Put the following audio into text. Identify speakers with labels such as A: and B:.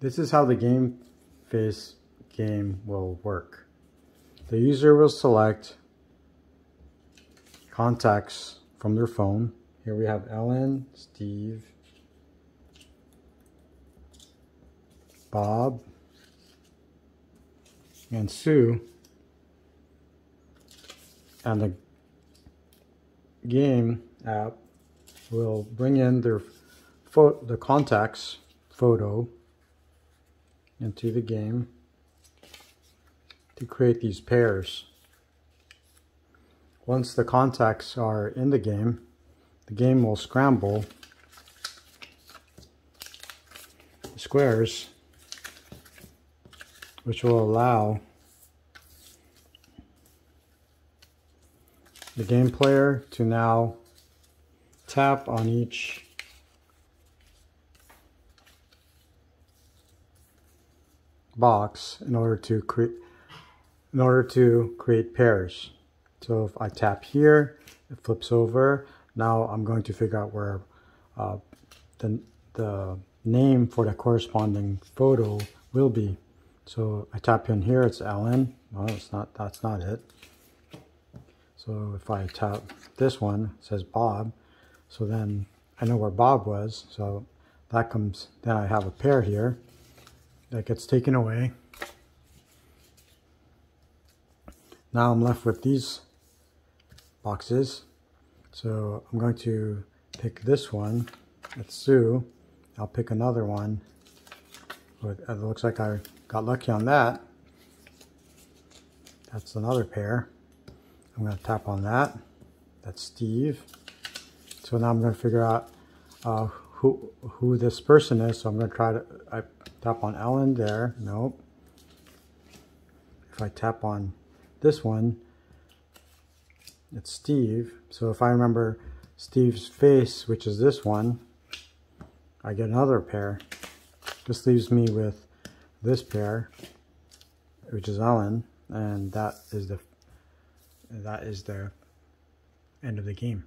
A: This is how the game face game will work. The user will select contacts from their phone. Here we have Ellen, Steve, Bob, and Sue. And the game app will bring in their the contacts photo into the game to create these pairs. Once the contacts are in the game, the game will scramble the squares which will allow the game player to now tap on each box in order to create in order to create pairs. So if I tap here, it flips over. Now I'm going to figure out where uh, the, the name for the corresponding photo will be. So I tap in here, it's Ellen. No, it's not, that's not it. So if I tap this one, says Bob. So then I know where Bob was. So that comes, then I have a pair here that gets taken away. Now I'm left with these boxes. So I'm going to pick this one. It's Sue. I'll pick another one. It looks like I got lucky on that. That's another pair. I'm going to tap on that. That's Steve. So now I'm going to figure out uh, who who this person is. So I'm going to try to I tap on Ellen there. Nope. If I tap on this one, it's Steve. So if I remember Steve's face, which is this one, I get another pair. This leaves me with this pair, which is Ellen, and that is the that is the end of the game.